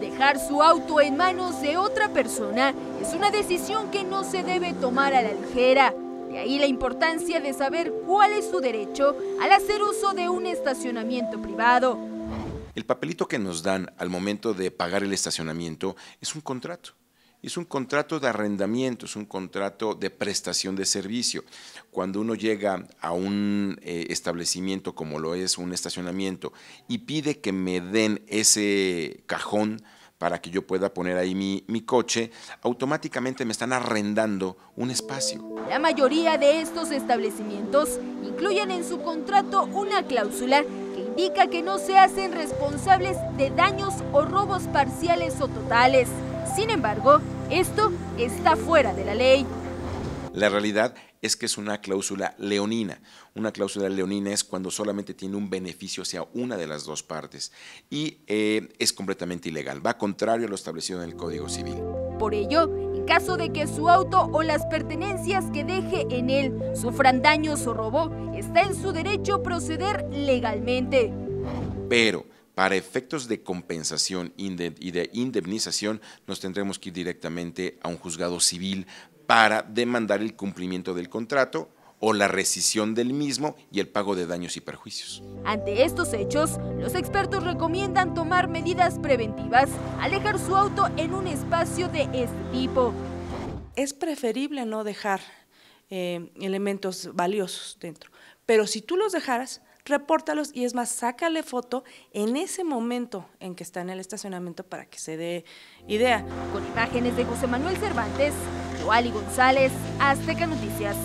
Dejar su auto en manos de otra persona es una decisión que no se debe tomar a la ligera. De ahí la importancia de saber cuál es su derecho al hacer uso de un estacionamiento privado. El papelito que nos dan al momento de pagar el estacionamiento es un contrato. Es un contrato de arrendamiento, es un contrato de prestación de servicio. Cuando uno llega a un eh, establecimiento como lo es un estacionamiento y pide que me den ese cajón para que yo pueda poner ahí mi, mi, coche, automáticamente me están arrendando un espacio. La mayoría de estos establecimientos incluyen en su contrato una cláusula que indica que no se hacen responsables de daños o robos parciales o totales. Sin embargo, esto está fuera de la ley. La realidad es que es una cláusula leonina. Una cláusula leonina es cuando solamente tiene un beneficio hacia una de las dos partes y eh, es completamente ilegal. Va contrario a lo establecido en el Código Civil. Por ello, en caso de que su auto o las pertenencias que deje en él sufran daños o robo, está en su derecho proceder legalmente. Pero para efectos de compensación y de indemnización nos tendremos que ir directamente a un juzgado civil para demandar el cumplimiento del contrato o la rescisión del mismo y el pago de daños y perjuicios. Ante estos hechos, los expertos recomiendan tomar medidas preventivas al dejar su auto en un espacio de este tipo. Es preferible no dejar eh, elementos valiosos dentro, pero si tú los dejaras, repórtalos y es más, sácale foto en ese momento en que está en el estacionamiento para que se dé idea. Con imágenes de José Manuel Cervantes, Joali González, Azteca Noticias.